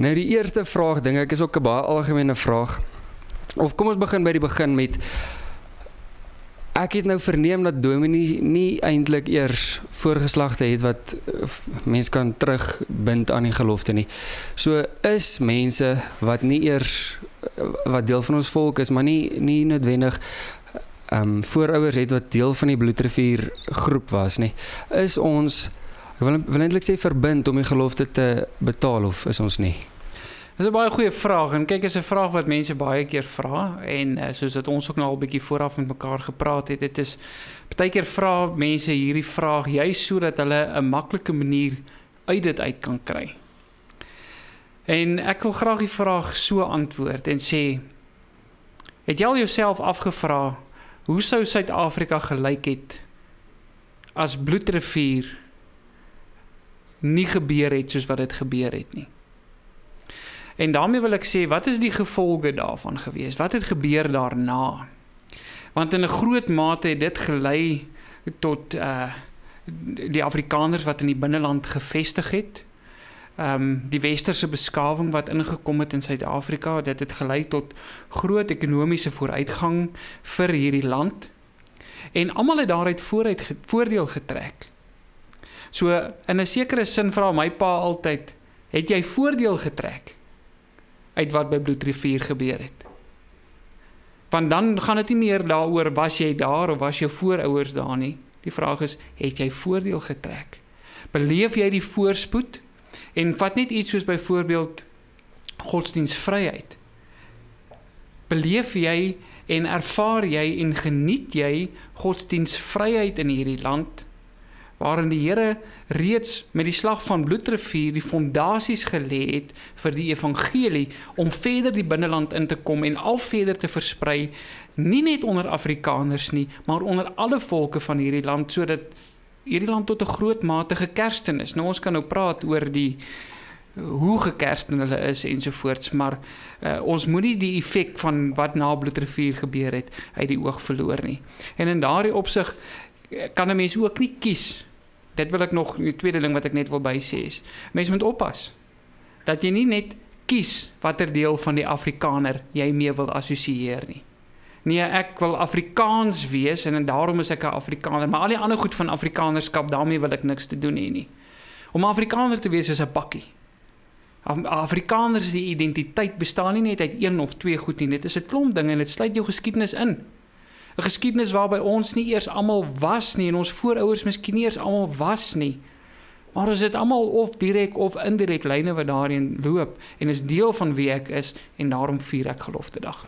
Nou die eerste vraag ding ek is ook 'n baie algemene vraag. Of kom ons begin by die begin met Ek het nou verneem dat Dominee nie eintlik eers voorgeslagte het wat uh, mens kan terugbind aan die gelofte nie. So is mense wat nie eers uh, wat deel van ons volk is, maar nie nie noodwendig ehm um, voorouers het wat deel van die bloedrivier groep was nie. Is ons ek wil wil eintlik sê verbind om die gelofte te betaal of is ons nie? Dis 'n baie goeie vraag en kyk is 'n vraag wat mense baie keer vra en uh, soos dat ons ook nou al 'n bietjie vooraf met mekaar gepraat het, dit is baie keer vra mense hierdie vraag juis sodat hulle 'n maklike manier uit dit uit kan kry. En ek wil graag die vraag so antwoord en sê het jy al jouself afgevra hoe sou Suid-Afrika gelyk het as bloedrivier nie gebeur het soos wat dit gebeur het nie? En daarmee wil ek sê, wat is die gevolge daarvan gewees? Wat het gebeur daarna? Want in 'n groot mate het dit gelei tot uh die Afrikaners wat in die binneland gevestig het. Ehm um, die westerse beskawing wat ingekom het in Suid-Afrika, dit het gelei tot groot ekonomiese vooruitgang vir hierdie land. En almal het daaruit vooruit voordeel getrek. So in 'n sekere sin vra my pa altyd, het jy voordeel getrek? uit wat by Bloedrivier gebeur het. Want dan gaan dit nie meer daaroor was jy daar of was jou voorouers daar nie. Die vraag is, het jy voordeel getrek? Beleef jy die voorspoed en vat net iets soos byvoorbeeld godsdienstvryheid. Beleef jy en ervaar jy en geniet jy godsdienstvryheid in hierdie land? Waarin die Here reeds met die slag van Bloedrivier die fondasies gelê het vir die evangelie om verder die binneland in te kom en al verder te versprei nie net onder Afrikaners nie maar onder alle volke van hierdie land sodat hierdie land tot 'n groot mate gekersten is. Nou ons kan nou praat oor die hoe gekersten hulle is ensovoorts maar uh, ons moenie die effek van wat na Bloedrivier gebeur het uit die oog verloor nie. En in daardie opsig eh, kan 'n mens ook nie kies dit wil ek nog die tweede ding wat ek net wil by sê is mense moet oppas dat jy nie net kies watter deel van die Afrikaner jy mee wil assosieer nie. Nee, ek wil Afrikaans wees en en daarom is ek 'n Afrikaner, maar al die ander goed van Afrikanerskap daarmee wil ek niks te doen hê nie. Om Afrikaner te wees is 'n pakkie. Afrikaners se identiteit bestaan nie net uit een of twee goed nie, dit is 'n klomp dinge en dit sluit jou geskiedenis in. 'n geskiedenis waarby ons nie eers almal was nie en ons voorouers miskien nie eers almal was nie. Maar ons het almal of direk of indirek lyne wat daarin loop en is deel van wie ek is en daarom vier ek gelofte dag.